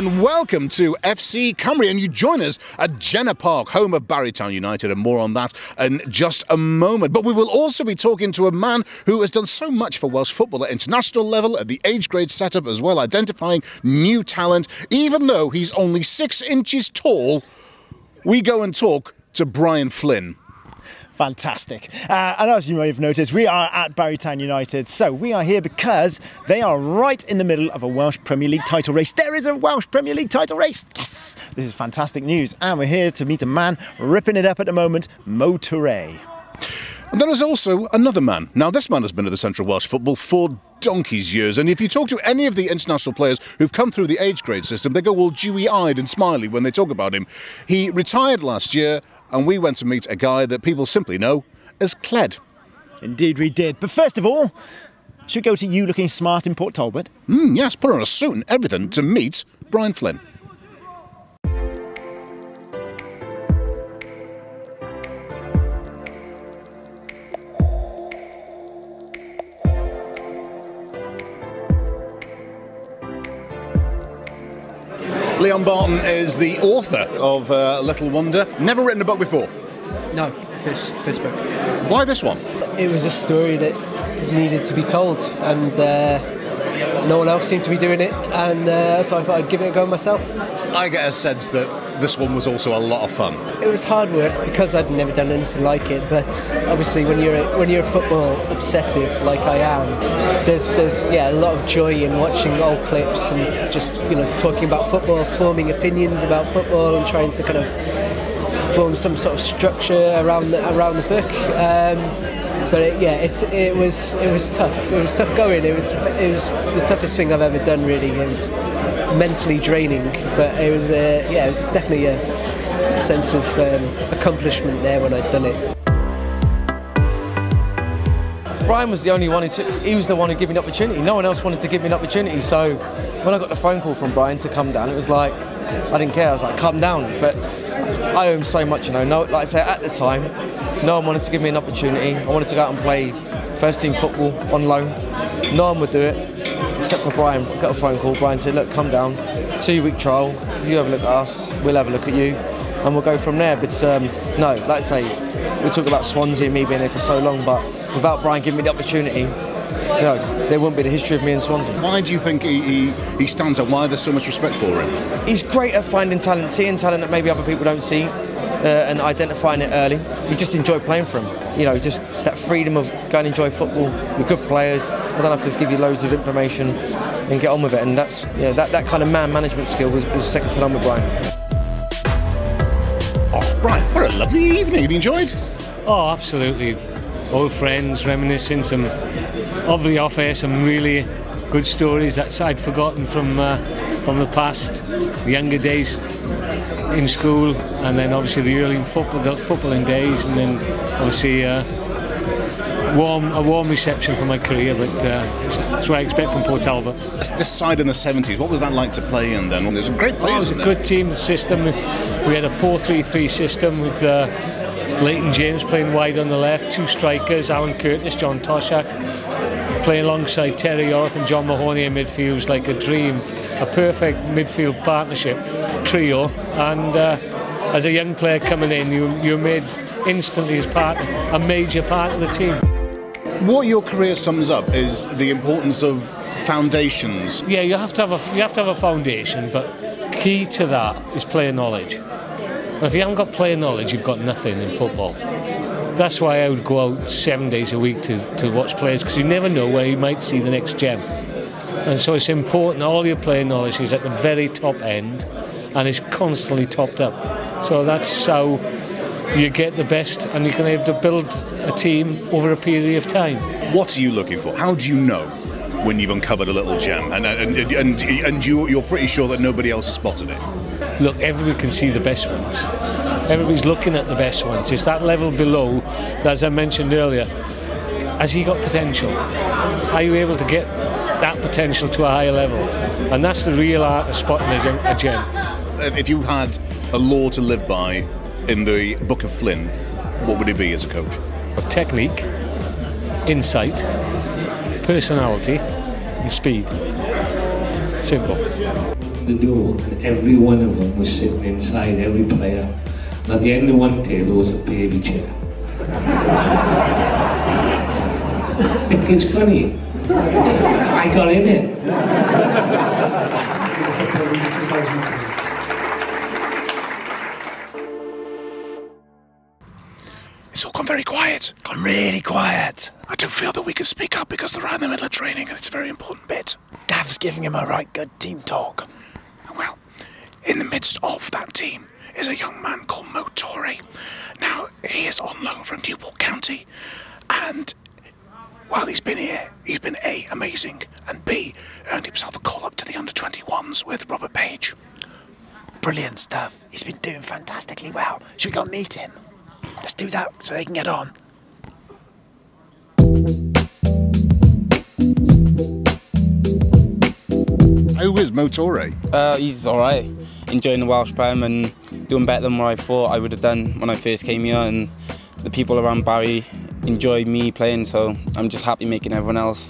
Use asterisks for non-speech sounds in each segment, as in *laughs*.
And welcome to FC Cymru, and you join us at Jenner Park, home of Barry Town United, and more on that in just a moment. But we will also be talking to a man who has done so much for Welsh football at international level, at the age grade setup as well, identifying new talent. Even though he's only six inches tall, we go and talk to Brian Flynn. Fantastic. Uh, and as you may have noticed, we are at Barry Town United. So we are here because they are right in the middle of a Welsh Premier League title race. There is a Welsh Premier League title race. Yes! This is fantastic news. And we're here to meet a man ripping it up at the moment, Mo Touray. And there is also another man. Now, this man has been at the Central Welsh football for donkey's years. And if you talk to any of the international players who've come through the age grade system, they go all dewy eyed and smiley when they talk about him. He retired last year and we went to meet a guy that people simply know as Cled. Indeed, we did. But first of all, should we go to you looking smart in Port Talbot? Mm, yes, put on a suit and everything to meet Brian Flynn. Leon Barton is the author of uh, Little Wonder. Never written a book before. No, first, first book. Why this one? It was a story that needed to be told, and uh, no one else seemed to be doing it, and uh, so I thought I'd give it a go myself. I get a sense that this one was also a lot of fun. It was hard work because I'd never done anything like it. But obviously, when you're a, when you're a football obsessive like I am, there's there's yeah a lot of joy in watching old clips and just you know talking about football, forming opinions about football, and trying to kind of form some sort of structure around the around the book. Um, but it, yeah, it, it was it was tough. It was tough going. It was it was the toughest thing I've ever done. Really, it was mentally draining, but it was uh, yeah, it was definitely a sense of um, accomplishment there when I'd done it. Brian was the only one who took, he was the one who gave me an opportunity. No one else wanted to give me an opportunity. So when I got the phone call from Brian to come down, it was like I didn't care. I was like, come down. But I owe him so much, you know. No, like I say, at the time, no one wanted to give me an opportunity. I wanted to go out and play first team football on loan. No one would do it except for Brian. Got a phone call. Brian said, "Look, come down. Two week trial. You have a look at us. We'll have a look at you, and we'll go from there." But um, no, like I say, we talk about Swansea and me being here for so long, but without Brian giving me the opportunity, you know, there wouldn't be the history of me in Swansea. Why do you think he, he, he stands out? Why there's so much respect for him? He's great at finding talent, seeing talent that maybe other people don't see, uh, and identifying it early. You just enjoy playing for him. You know, just that freedom of going and enjoy football with good players. I don't have to give you loads of information and get on with it. And that's yeah, that, that kind of man management skill was, was second to none with Brian. Oh, Brian, what a lovely evening. Have you enjoyed? Oh, absolutely. Old friends, reminiscing some of the off air, some really good stories that I'd forgotten from uh, from the past, the younger days in school, and then obviously the early football, the footballing days, and then obviously uh, warm a warm reception for my career. But uh, that's what I expect from Port Talbot. This side in the 70s, what was that like to play in then? There's some great Oh, it players was a there. good team system. We had a 4-3-3 system with uh, Leighton James playing wide on the left, two strikers, Alan Curtis, John Toshack, playing alongside Terry Yorath and John Mahoney in midfield was like a dream, a perfect midfield partnership trio. And uh, as a young player coming in, you you made instantly as part a major part of the team. What your career sums up is the importance of foundations. Yeah, you have to have a you have to have a foundation, but key to that is player knowledge. And if you haven't got player knowledge, you've got nothing in football. That's why I would go out seven days a week to, to watch players because you never know where you might see the next gem. And so it's important all your player knowledge is at the very top end and is constantly topped up. So that's how you get the best and you can have to build a team over a period of time. What are you looking for? How do you know when you've uncovered a little gem? And, uh, and, and, and, and you, you're pretty sure that nobody else has spotted it? look, everybody can see the best ones. Everybody's looking at the best ones. It's that level below, that, as I mentioned earlier. Has he got potential? Are you able to get that potential to a higher level? And that's the real art of spotting. A gem. If you had a law to live by in the Book of Flynn, what would it be as a coach? Of technique, insight, personality, and speed. Simple. The door, and every one of them was sitting inside, every player. And at the end of one table was a baby chair. I *laughs* think it's funny. I got in it. Quiet. Gone really quiet. I don't feel that we can speak up because they're right in the middle of training and it's a very important bit. Gav's giving him a right good team talk. Well, in the midst of that team is a young man called Mo Touray. Now, he is on loan from Newport County, and while he's been here, he's been A, amazing, and B, earned himself a call up to the under 21s with Robert Page. Brilliant stuff. He's been doing fantastically well. Should we go meet him? Let's do that so they can get on. Who is Mo Touray? Uh, he's all right, enjoying the Welsh Prem and doing better than what I thought I would have done when I first came here. And the people around Barry enjoy me playing, so I'm just happy making everyone else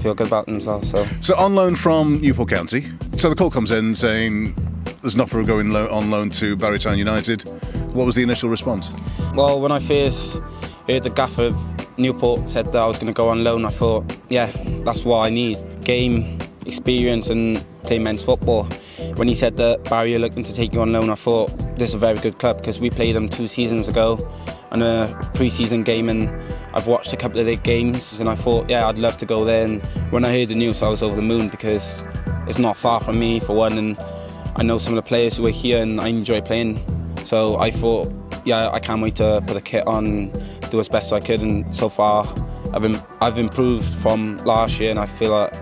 feel good about themselves. So So on loan from Newport County. So the call comes in saying there's an offer of going lo- on loan to Barry Town United. What was the initial response? Well, when I first heard the gaffer of Newport said that I was going to go on loan, I thought, yeah, that's what I need. Game, experience and play men's football. When he said that Barry are looking to take you on loan, I thought this is a very good club because we played them two seasons ago on a pre-season game and I've watched a couple of their games and I thought, yeah, I'd love to go there. And when I heard the news, I was over the moon because it's not far from me for one and I know some of the players who are here and I enjoy playing. So I thought, yeah, I can't wait to put a kit on, do as best I could, and so far I've Im- I've improved from last year, and I feel like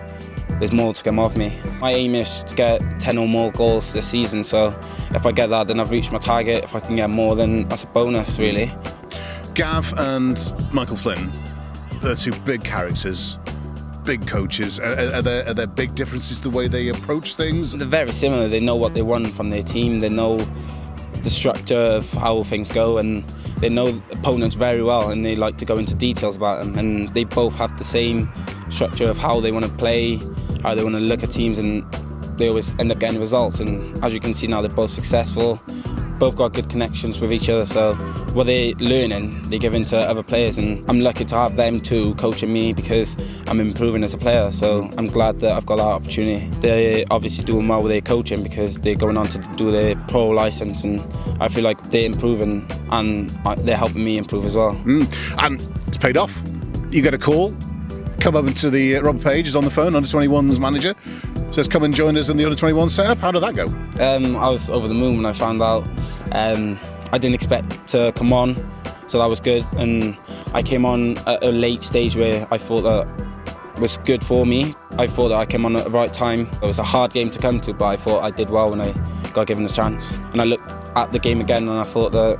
there's more to come of me. My aim is to get 10 or more goals this season. So if I get that, then I've reached my target. If I can get more, then that's a bonus, really. Gav and Michael Flynn, they're two big characters, big coaches. Are, are, there, are there big differences the way they approach things? They're very similar. They know what they want from their team. They know the structure of how things go, and they know opponents very well, and they like to go into details about them. And they both have the same structure of how they want to play, how they want to look at teams, and they always end up getting results. And as you can see now, they're both successful. Both got good connections with each other, so what they're learning, they give into other players, and I'm lucky to have them too coaching me because I'm improving as a player. So I'm glad that I've got that opportunity. They're obviously doing well with their coaching because they're going on to do their pro license, and I feel like they're improving and they're helping me improve as well. Mm. And it's paid off. You get a call, come up to the uh, Robert Page is on the phone, under 21's manager, says come and join us in the under 21 setup. How did that go? Um, I was over the moon when I found out. Um, I didn't expect to come on, so that was good. And I came on at a late stage where I thought that was good for me. I thought that I came on at the right time. It was a hard game to come to, but I thought I did well when I got given a chance. And I looked at the game again and I thought that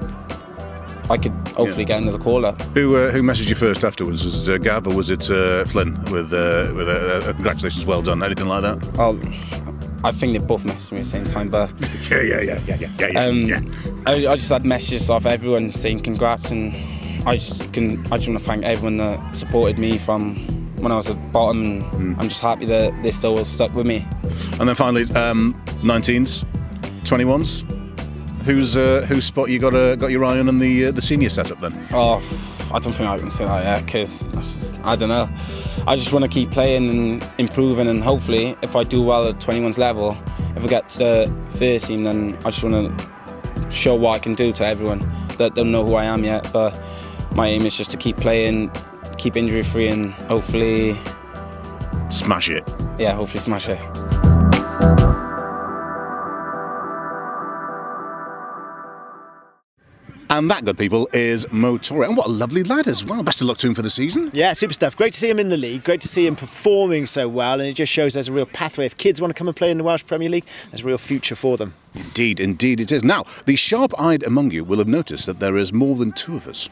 I could hopefully Yeah. get another call up. Who uh, who messaged you first afterwards? Was it uh, Gav or was it uh, Flynn with uh, with uh, uh, congratulations, well done, anything like that? Well, I think they both messaged me at the same time, but *laughs* Yeah, yeah, yeah, yeah, yeah, yeah. Um, yeah. I, I just had messages off everyone saying congrats, and I just can I just want to thank everyone that supported me from when I was at bottom. And Hmm. I'm just happy that they still stuck with me. And then finally, um, 19s, 21s. Who's uh, whose spot you got uh, got your eye on in the uh, the senior setup then? Oh, I don't think I can say that yet because I don't know. I just want to keep playing and improving, and hopefully, if I do well at 21's level, if I get to the first team, then I just want to show what I can do to everyone that don't know who I am yet. But my aim is just to keep playing, keep injury free, and hopefully, Smash it. yeah, hopefully smash it. And that, good people, is Mo Touray. And what a lovely lad as well. Best of luck to him for the season. Yeah, super stuff. Great to see him in the league. Great to see him performing so well, and it just shows there's a real pathway. If kids want to come and play in the Welsh Premier League, there's a real future for them. Indeed, indeed it is. Now, the sharp eyed among you will have noticed that there is more than two of us.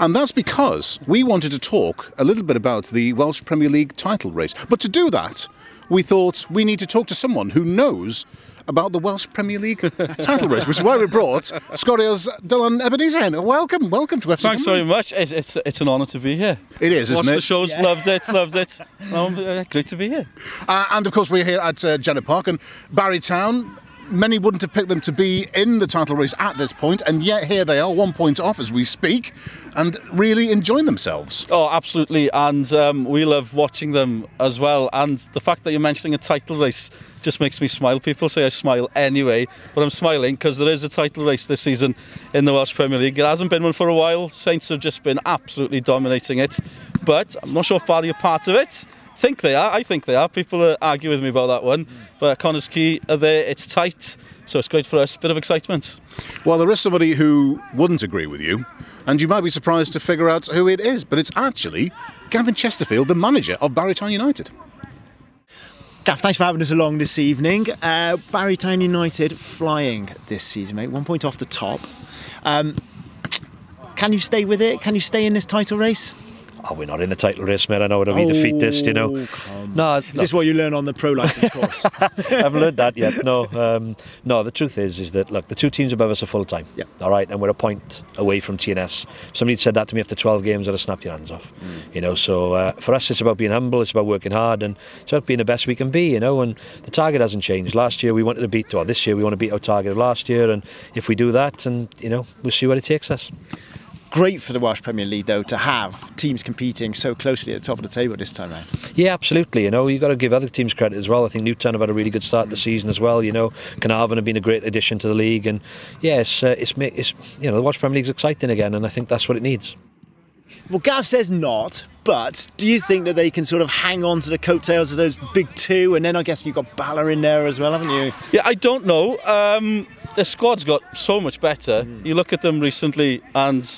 And that's because we wanted to talk a little bit about the Welsh Premier League title race. But to do that, we thought we need to talk to someone who knows about the Welsh Premier League title race, which is why we brought Sgorio's Dylan Ebenezer in. Welcome, welcome to FC Thanks very much. It's, it's, it's an honour to be here. It is, isn't Watched it? the shows, loved it, loved it. Um, uh, great to be here. Uh, and of course, we're here at uh, Jenner Park and Barry Town. Many wouldn't have picked them to be in the title race at this point, and yet here they are, one point off as we speak, and really enjoying themselves. Oh, absolutely. And um, we love watching them as well. And the fact that you're mentioning a title race just makes me smile. People say I smile anyway, but I'm smiling because there is a title race this season in the Welsh Premier League. It hasn't been one for a while. Saints have just been absolutely dominating it. But I'm not sure if Barry are part of it. Think they are. I think they are. People uh, argue with me about that one. But Connah's Quay are there. It's tight. So it's great for us. Bit of excitement. Well, there is somebody who wouldn't agree with you, and you might be surprised to figure out who it is, but it's actually Gavin Chesterfield, the manager of Barry Town United. Gav, thanks for having us along this evening. Uh, Barry Town United flying this season, mate. One point off the top. Um, can you stay with it? Can you stay in this title race? Oh, we're not in the title race, mate. I know it'll be defeatist, you know. No, this Is this what you learn on the pro license course? *laughs* I haven't learned that yet. No, um, no. The truth is, is that look, the two teams above us are full time. Yeah. All right, and we're a point away from TNS. If somebody said that to me after 12 games, I'd have snapped your hands off. You know. So uh, for us, it's about being humble. It's about working hard, and it's about being the best we can be. You know. And the target hasn't changed. Last year we wanted to beat, or this year we want to beat our target of last year. And if we do that, and you know, we'll see where it takes us. Great for the Welsh Premier League, though, to have teams competing so closely at the top of the table this time round. Yeah, absolutely. You know, you've got to give other teams credit as well. I think Newtown have had a really good start to the season as well. You know, Caernarfon have been a great addition to the league, and yes, uh, it's, ma- it's you know the Welsh Premier League's exciting again, and I think that's what it needs. Well, Gav says not, but do you think that they can sort of hang on to the coattails of those big two? And then I guess you've got Bala in there as well, haven't you? Yeah, I don't know. Um, the squad's got so much better. You look at them recently, and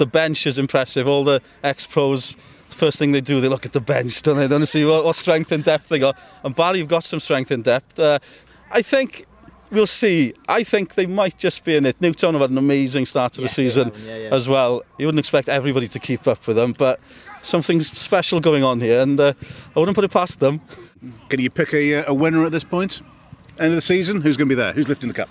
the bench is impressive. All the ex-pros, the first thing they do, they look at the bench, don't they? They want to see what, what strength and depth they got. And Barry, you've got some strength and depth. Uh, I think we'll see. I think they might just be in it. Newtown have had an amazing start to Yes, the season yeah, yeah. as well. You wouldn't expect everybody to keep up with them, but something special going on here, and uh, I wouldn't put it past them. Can you pick a, uh, a winner at this point? End of the season? Who's going to be there? Who's lifting the cup?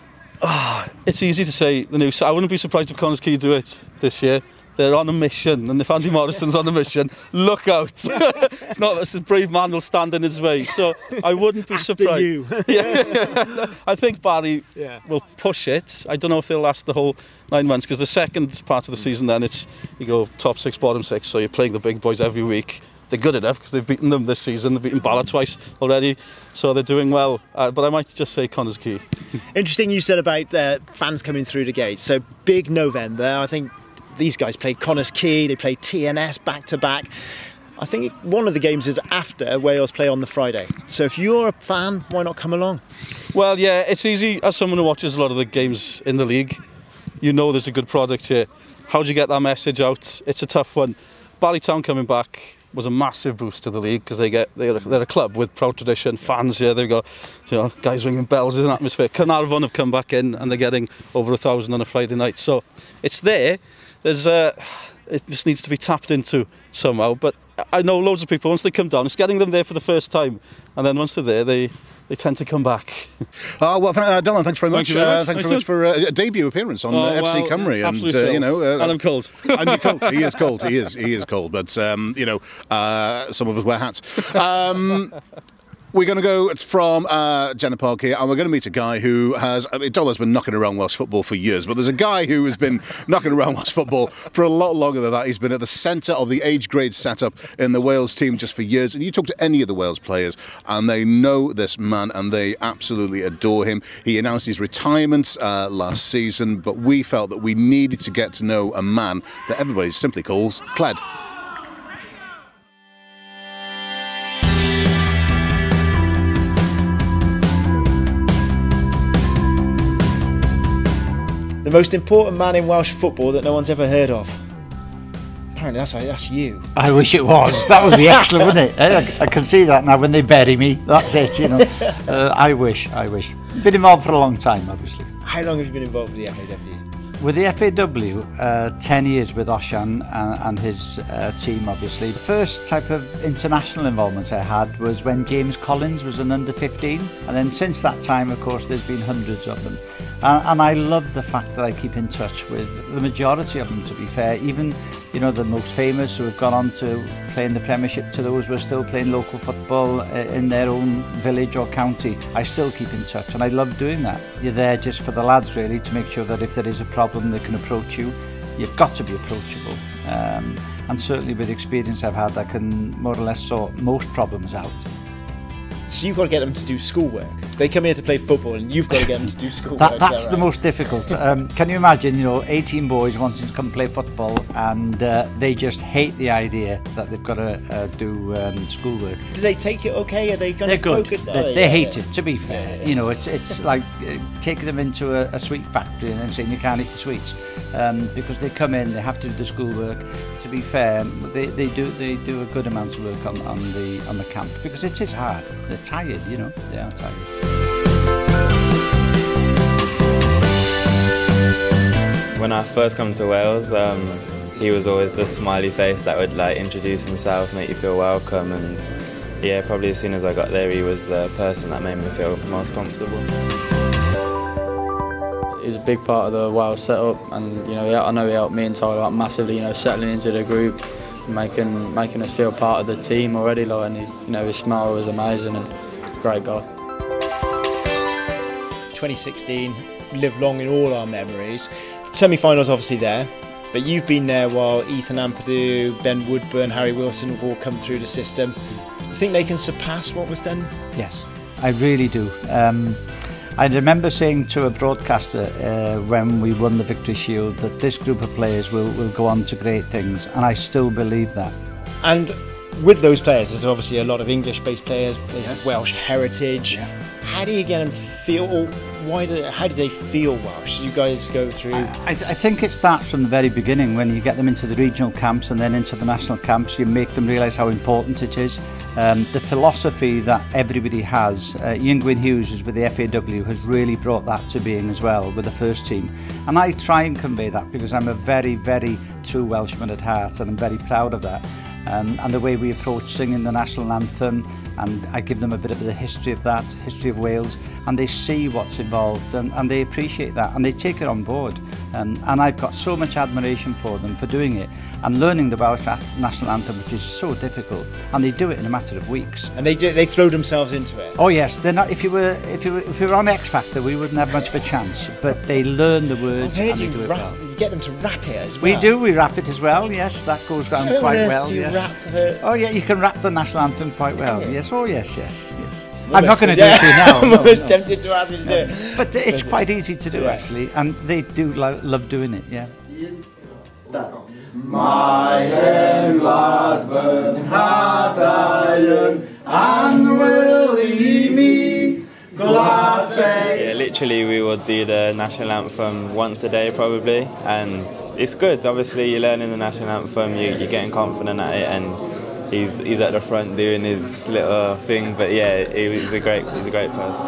It's easy to say the new. I wouldn't be surprised if Connah's Quay do it this year. They're on a mission, and if Andy Morrison's on a mission, look out! *laughs* it's not a brave man will stand in his way. So I wouldn't be surprised. you. *laughs* yeah, I think Barry Yeah. will push it. I don't know if they'll last the whole nine months because the second part of the season, then it's you go top six, bottom six. So you're playing the big boys every week. They're good enough because they've beaten them this season. They've beaten Bala twice already, so they're doing well. Uh, but I might just say Connah's Quay. Interesting you said about uh, fans coming through the gate. So big November. I think these guys played Connah's Quay, they played TNS back to back. I think one of the games is after Wales play on the Friday. So if you're a fan, why not come along? Well, yeah, it's easy as someone who watches a lot of the games in the league. You know there's a good product here. How do you get that message out? It's a tough one. Barry Town coming back was a massive boost to the league because they get they're, they're a club with proud tradition, fans here. They've got you know guys ringing bells. There's an atmosphere. Caernarfon have come back in and they're getting over a thousand on a Friday night. So it's there. There's uh, it just needs to be tapped into somehow. But I know loads of people once they come down, it's getting them there for the first time, and then once they're there, they they tend to come back. Uh, *laughs* well, th- uh, Dylan, thanks very Thank much. you very Uh, much. thanks very much for uh, a debut appearance on uh, FC Cymru. And, uh, you know, uh, and I'm cold. *laughs* and you're cold. He is cold. He is. He is cold. But um, you know, uh, some of us wear hats. Um, we're going to go from uh, Park here, and we're going to meet a guy who has. I mean, Dollar's been knocking around Welsh football for years, but there's a guy who has been *laughs* knocking around Welsh football for a lot longer than that. He's been at the centre of the age grade setup in the Wales team just for years. And you talk to any of the Wales players, and they know this man, and they absolutely adore him. He announced his retirement uh, last season, but we felt that we needed to get to know a man that everybody simply calls Cled. The most important man in Welsh football that no one's ever heard of. Apparently, that's, that's you. I wish it was. That would be excellent, wouldn't it? Eh, I, I, can see that now when they bury me. That's it, you know. *laughs* Uh, I wish, I wish. Been involved for a long time, obviously. How long have you been involved with the FAW? With the FAW, uh, 10 years with Oshan and, and his uh, team, obviously. The first type of international involvement I had was when James Collins was an under-15. And then since that time, of course, there's been hundreds of them. And, and I love the fact that I keep in touch with the majority of them, to be fair. Even, you know, the most famous who have gone on to play in the Premiership to those who are still playing local football uh, in their own village or county. I still keep in touch and I love doing that. You're there just for the lads, really, to make sure that if there is a problem, they can approach you. You've got to be approachable. Um, and certainly with the experience I've had, I can more or less sort most problems out. So you've got to get them to do schoolwork. They come here to play football, and you've got to get them to do schoolwork. that, that's right? the most difficult. Um, can you imagine? You know, 18 boys wanting to come play football, and uh, they just hate the idea that they've got to uh, do um, schoolwork. Do they take it okay? Are they kind They're of good. focused? They, Are they Yeah, hate yeah. it. To be fair, Yeah, yeah. you know, it's it's *laughs* like uh, taking them into a, a sweet factory and then saying you can't eat the sweets um, because they come in, they have to do the schoolwork. To be fair, they, they do they do a good amount of work on, on the on the camp because it is hard. They're tired, you know. They are tired. When I first come to Wales, um, he was always the smiley face that would like introduce himself, make you feel welcome, and yeah, probably as soon as I got there, he was the person that made me feel most comfortable. He was a big part of the Wales setup, and you know, yeah, I know he helped me and Tyler out massively. You know, settling into the group, making making us feel part of the team already. Like, and he, you know, his smile was amazing and great guy. 2016 live long in all our memories. Semi-finals obviously there, but you've been there while Ethan Ampadu, Ben Woodburn, Harry Wilson have all come through the system. You think they can surpass what was done? Yes, I really do. Um, I remember saying to a broadcaster uh, when we won the Victory Shield that this group of players will, will go on to great things, and I still believe that. And with those players, there's obviously a lot of English-based players. There's Yes. Welsh heritage. How do you get them to feel? why do they, how do they feel Welsh? You guys go through? I, I, th I think it starts from the very beginning when you get them into the regional camps and then into the national camps. You make them realise how important it is. Um, the philosophy that everybody has, uh, Ian Gwyn Hughes is with the FAW has really brought that to being as well with the first team. And I try and convey that because I'm a very, very true Welshman at heart and I'm very proud of that um, and the way we approach singing the national anthem and I give them a bit of the history of that, history of Wales and they see what's involved and, and they appreciate that and they take it on board. Um, and I've got so much admiration for them for doing it and learning the Welsh national anthem which is so difficult and they do it in a matter of weeks. And they do, they throw themselves into it? Oh yes they're not if you were if you were, if you were on X Factor we wouldn't have much of a chance but they learn the words and they do it well. You get them to rap it as well. We do. We rap it as well. Yes, that goes down How quite earth well. do you yes. rap the- Oh yeah, you can rap the national anthem quite well. Can you? Yes. Oh yes, yes, yes. I'm I'm not going to do it for you *laughs* now. I'm no, almost no. tempted to ask you to do it. But it's uh, quite easy to do Yeah. actually, and they do lo- love doing it. Yeah. Yeah, literally we would do the national anthem once a day probably, and it's good. Obviously, you're learning the national anthem, you, you're getting confident at it, and he's he's at the front doing his little thing. But yeah, he- he's a great he's a great person.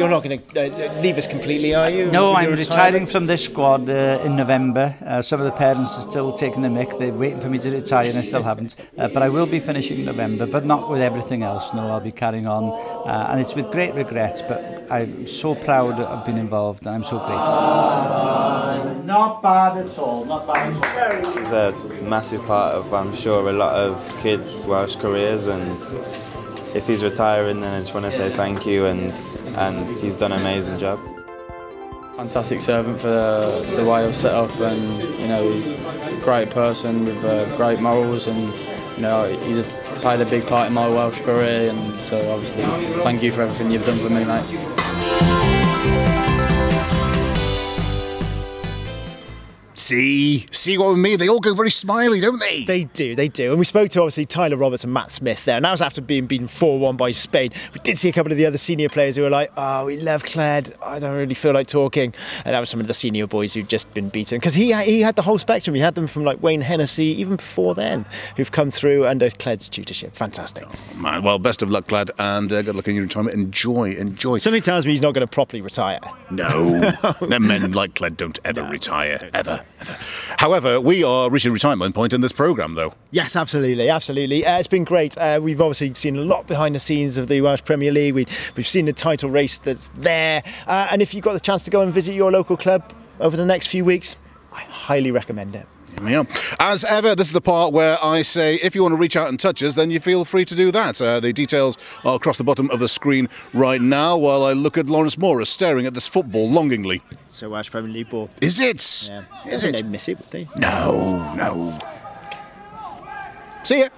You're not going to uh, leave us completely, are you? No, I'm your retiring from this squad uh, in November. Uh, some of the parents are still taking the mick. They're waiting for me to retire and I still haven't. Uh, but I will be finishing in November, but not with everything else. No, I'll be carrying on. Uh, and it's with great regret, but I'm so proud of being involved and I'm so grateful. Not bad at all, not bad at all. He's a massive part of I'm sure a lot of kids' Welsh careers, and if he's retiring, then I just want to say thank you, and and he's done an amazing job. Fantastic servant for the, the Wales setup, and you know he's a great person with uh, great morals, and you know he's a, played a big part in my Welsh career, and so obviously thank you for everything you've done for me, mate. See, see what we mean? They all go very smiley, don't they? They do, they do. And we spoke to obviously Tyler Roberts and Matt Smith there, and that was after being beaten 4 1 by Spain. We did see a couple of the other senior players who were like, oh, we love Cled, I don't really feel like talking. And that was some of the senior boys who'd just been beaten. Because he, he had the whole spectrum. He had them from like Wayne Hennessy, even before then, who've come through under Cled's tutorship. Fantastic. Man, well, best of luck, Cled, and uh, good luck in your retirement. Enjoy, enjoy. Something tells me he's not going to properly retire. No, *laughs* them men like Cled don't ever retire, ever, ever. However, we are reaching retirement point in this programme, though. Yes, absolutely, absolutely. Uh, it's been great. Uh, we've obviously seen a lot behind the scenes of the Welsh Premier League. We, we've seen the title race that's there. Uh, and if you've got the chance to go and visit your local club over the next few weeks, I highly recommend it. Yeah. As ever, this is the part where I say if you want to reach out and touch us, then you feel free to do that. Uh, the details are across the bottom of the screen right now while I look at Lawrence Morris staring at this football longingly. So Welsh Premier League ball. Is it? Yeah. Is it? They miss it, would they? No, no. See ya.